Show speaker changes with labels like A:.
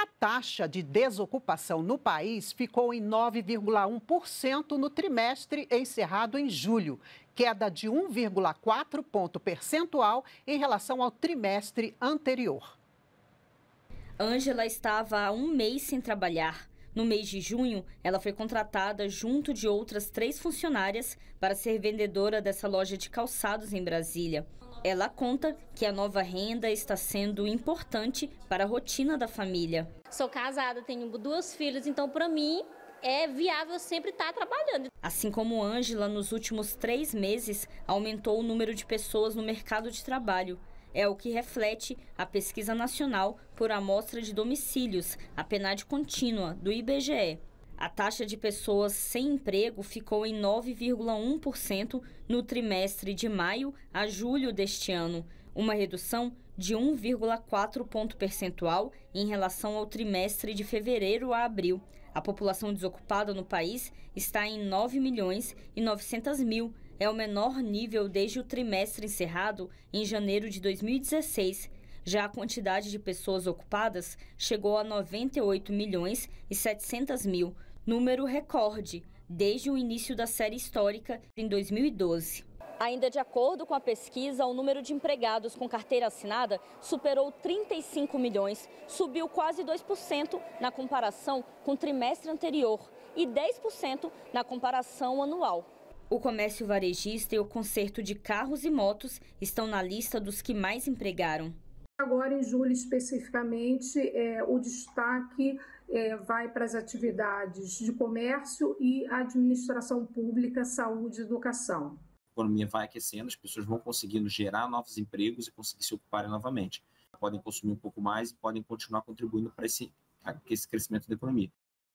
A: A taxa de desocupação no país ficou em 9,1% no trimestre encerrado em julho, queda de 1,4 ponto percentual em relação ao trimestre anterior.
B: Ângela estava há um mês sem trabalhar. No mês de junho, ela foi contratada junto de outras três funcionárias para ser vendedora dessa loja de calçados em Brasília. Ela conta que a nova renda está sendo importante para a rotina da família.
C: Sou casada, tenho duas filhas, então para mim é viável sempre estar trabalhando.
B: Assim como Ângela, nos últimos três meses, aumentou o número de pessoas no mercado de trabalho. É o que reflete a Pesquisa Nacional por Amostra de Domicílios, a PNAD contínua, do IBGE. A taxa de pessoas sem emprego ficou em 9,1% no trimestre de maio a julho deste ano, uma redução de 1,4 ponto percentual em relação ao trimestre de fevereiro a abril. A população desocupada no país está em 9 milhões e 900 mil, é o menor nível desde o trimestre encerrado em janeiro de 2016. Já a quantidade de pessoas ocupadas chegou a 98 milhões e 700 mil, número recorde desde o início da série histórica em 2012. Ainda de acordo com a pesquisa, o número de empregados com carteira assinada superou 35 milhões, subiu quase 2% na comparação com o trimestre anterior e 10% na comparação anual. O comércio varejista e o conserto de carros e motos estão na lista dos que mais empregaram.
D: Agora, em julho especificamente, é, o destaque é, vai para as atividades de comércio e administração pública, saúde e educação.
E: A economia vai aquecendo, as pessoas vão conseguindo gerar novos empregos e conseguir se ocuparem novamente. Podem consumir um pouco mais e podem continuar contribuindo para esse, esse crescimento da economia.